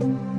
嗯。